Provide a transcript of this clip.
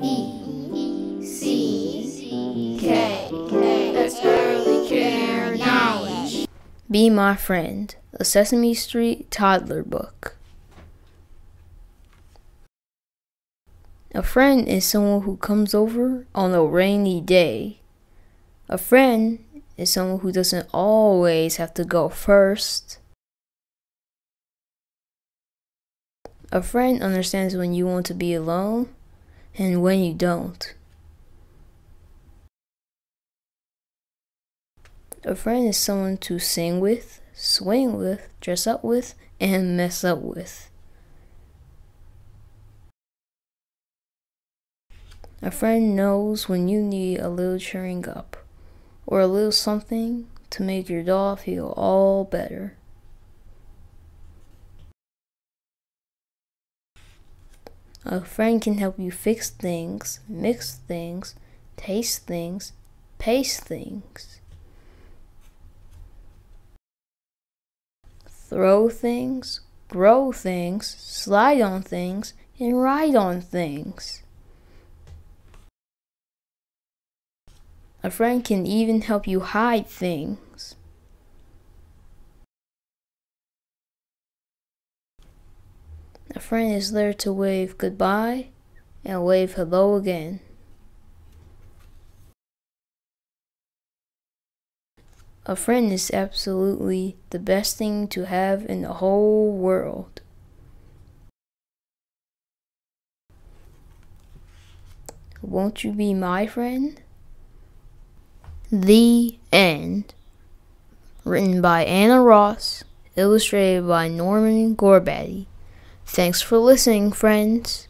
E C K. That's early care knowledge. Be My Friend, a Sesame Street toddler book. A friend is someone who comes over on a rainy day. A friend is someone who doesn't always have to go first. A friend understands when you want to be alone and when you don't. A friend is someone to sing with, swing with, dress up with, and mess up with. A friend knows when you need a little cheering up or a little something to make your doll feel all better. A friend can help you fix things, mix things, taste things, pace things. Throw things, grow things, slide on things, and ride on things. A friend can even help you hide things. A friend is there to wave goodbye and wave hello again. A friend is absolutely the best thing to have in the whole world. Won't you be my friend? The End. Written by Anna Ross, illustrated by Norman Gorbaty. Thanks for listening, friends.